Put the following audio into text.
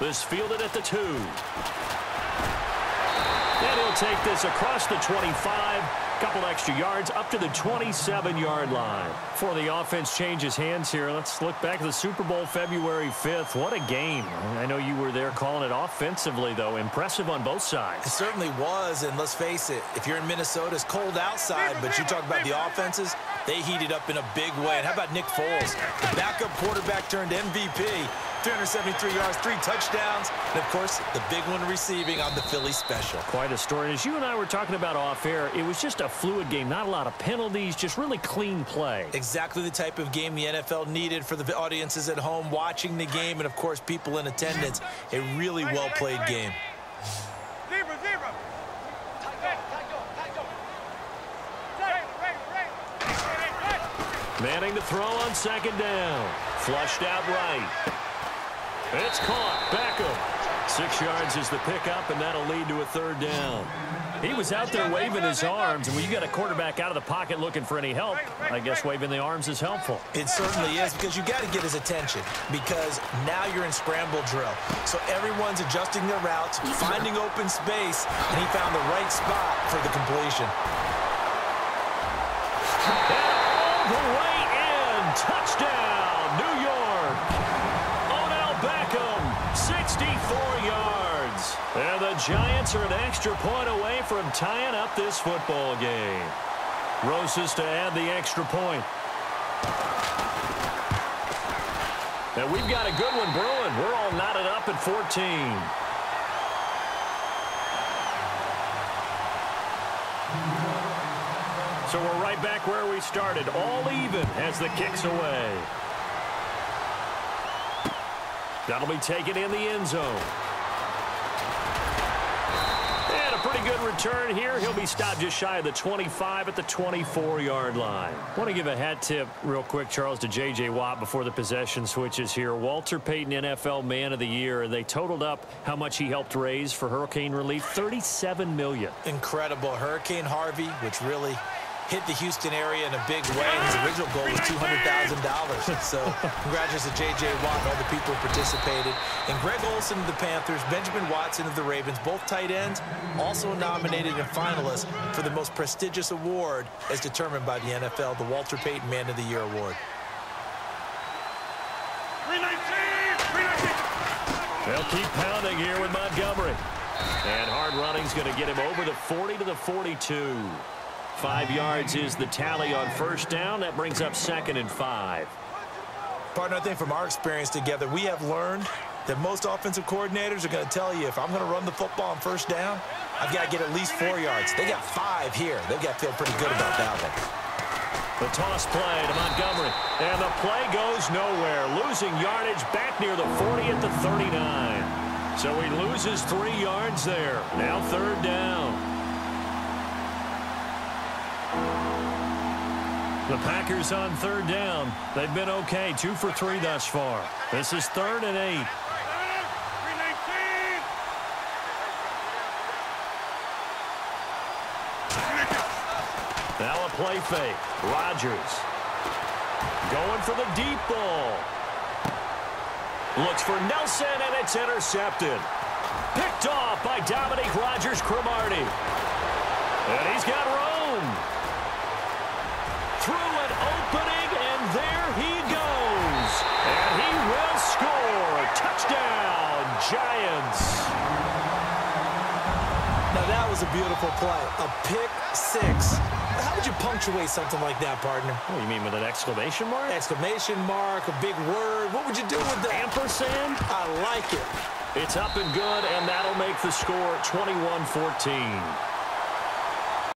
This fielded at the two. And he'll take this across the 25. Couple extra yards up to the 27-yard line. Before the offense changes hands here, let's look back at the Super Bowl February 5th. What a game. I know you were there calling it offensively, though. Impressive on both sides. It certainly was, and let's face it, if you're in Minnesota, it's cold outside, but you talk about the offenses, they heated up in a big way. And how about Nick Foles, the backup quarterback turned MVP, 373 yards, three touchdowns, and, of course, the big one receiving on the Philly special. Quite a story. As you and I were talking about off air, it was just a fluid game. Not a lot of penalties, just really clean play. Exactly the type of game the NFL needed for the audiences at home watching the game and, of course, people in attendance. A really well-played game. Zebra, zebra. Manning to throw on second down. Flushed out right. It's caught. Beckham. Six yards is the pickup, and that'll lead to a third down. He was out there waving his arms, and when you got a quarterback out of the pocket looking for any help, I guess waving the arms is helpful. It certainly is because you got to get his attention because now you're in scramble drill. So everyone's adjusting their routes, finding open space, and he found the right spot for the completion. And all the way in. Touchdown, New Giants are an extra point away from tying up this football game. Rosas to add the extra point. And we've got a good one brewing. We're all knotted up at 14. So we're right back where we started, all even as the kick's away. That'll be taken in the end zone. And a pretty good return here. He'll be stopped just shy of the 25 at the 24-yard line. want to give a hat tip real quick, Charles, to J.J. Watt before the possession switches here. Walter Payton, NFL Man of the Year. They totaled up how much he helped raise for hurricane relief, 37 million. Incredible. Hurricane Harvey, which really hit the Houston area in a big way. His original goal was $200,000. So congratulations to J.J. Watt and all the people who participated. And Greg Olsen of the Panthers, Benjamin Watson of the Ravens, both tight ends, also nominated and finalists for the most prestigious award as determined by the NFL, the Walter Payton Man of the Year Award. They'll keep pounding here with Montgomery. And hard running's going to get him over the 40 to the 42. Five yards is the tally on first down. That brings up second and five. Partner, I think from our experience together, we have learned that most offensive coordinators are going to tell you if I'm going to run the football on first down, I've got to get at least four yards. They got five here. They've got to feel pretty good about that one. The toss play to Montgomery. And the play goes nowhere. Losing yardage back near the 40 at the 39. So he loses three yards there. Now third down. The Packers on third down. They've been okay. Two for three thus far. This is third and eight. Now a play fake. Rodgers. Going for the deep ball. Looks for Nelson, and it's intercepted. Picked off by Dominique Rodgers-Cromartie. And he's got Rome. Through an opening, and there he goes. And he will score. Touchdown, Giants. Now, that was a beautiful play. A pick six. How would you punctuate something like that, partner? What do you mean with an exclamation mark? Exclamation mark, a big word. What would you do with that? Ampersand? I like it. It's up and good, and that'll make the score 21-14.